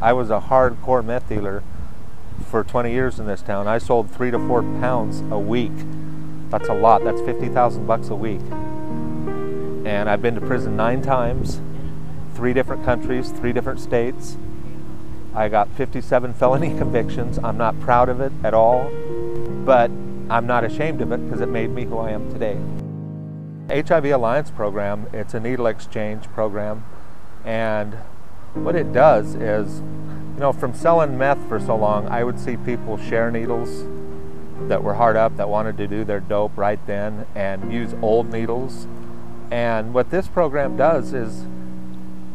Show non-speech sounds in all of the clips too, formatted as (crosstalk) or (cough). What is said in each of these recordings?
I was a hardcore meth dealer for 20 years in this town. I sold three to four pounds a week. That's a lot. That's 50,000 bucks a week. And I've been to prison nine times, three different countries, three different states. I got 57 felony (laughs) convictions. I'm not proud of it at all, but I'm not ashamed of it because it made me who I am today. HIV Alliance program, it's a needle exchange program, and what it does is, you know, from selling meth for so long, I would see people share needles that were hard up that wanted to do their dope right then and use old needles. And what this program does is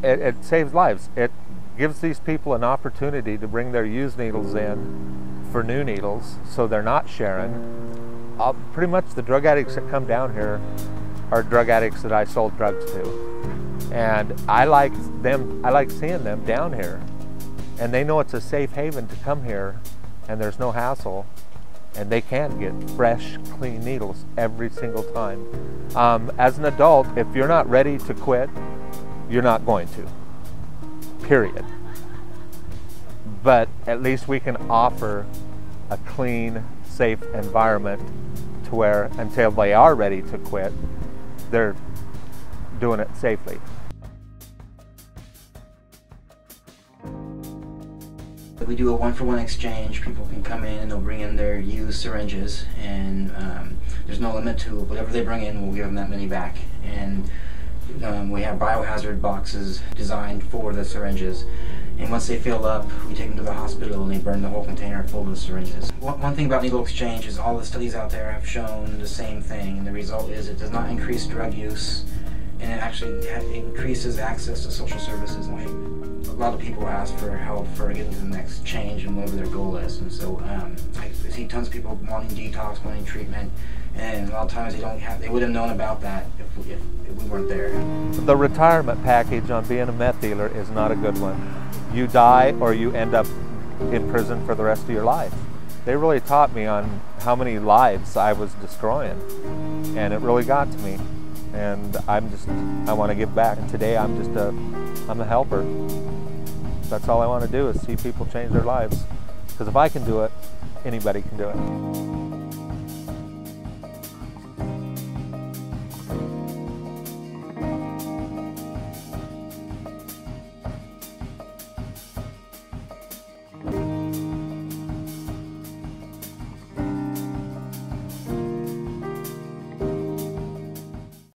it, it saves lives. It gives these people an opportunity to bring their used needles in for new needles so they're not sharing. Uh, pretty much the drug addicts that come down here are drug addicts that I sold drugs to. And I like them, I like seeing them down here. And they know it's a safe haven to come here and there's no hassle and they can get fresh, clean needles every single time. Um, as an adult, if you're not ready to quit, you're not going to period. But at least we can offer a clean, safe environment to where until they are ready to quit, they're doing it safely. We do a one-for-one exchange. People can come in and they'll bring in their used syringes, and um, there's no limit to whatever they bring in. We'll give them that many back, and um, we have biohazard boxes designed for the syringes. And once they fill up, we take them to the hospital and they burn the whole container full of the syringes. One, one thing about needle exchange is all the studies out there have shown the same thing, and the result is it does not increase drug use, and it actually increases access to social services. A lot of people ask for help for getting to the next change and whatever their goal is. And so um, I see tons of people wanting detox, wanting treatment, and a lot of times they don't have, they would have known about that if, if, if we weren't there. The retirement package on being a meth dealer is not a good one. You die or you end up in prison for the rest of your life. They really taught me on how many lives I was destroying, and it really got to me. And I'm just, I want to give back. And today I'm just a, I'm a helper. That's all I want to do is see people change their lives. Because if I can do it, anybody can do it.